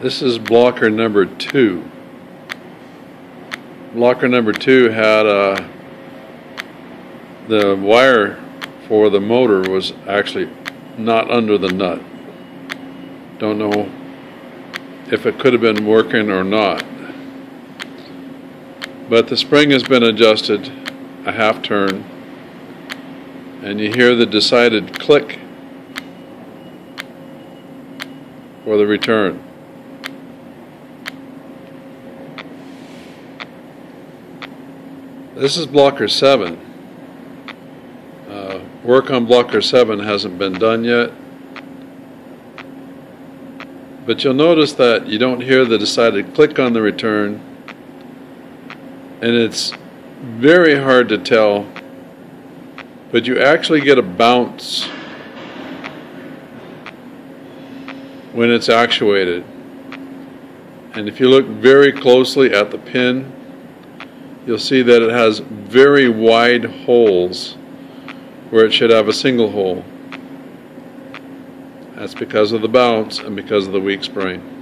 This is blocker number two. Blocker number two had uh, the wire for the motor was actually not under the nut. Don't know if it could have been working or not. But the spring has been adjusted a half turn and you hear the decided click for the return. This is blocker 7. Uh, work on blocker 7 hasn't been done yet. But you'll notice that you don't hear the decided click on the return. And it's very hard to tell, but you actually get a bounce when it's actuated. And if you look very closely at the pin, you'll see that it has very wide holes where it should have a single hole. That's because of the bounce and because of the weak spring.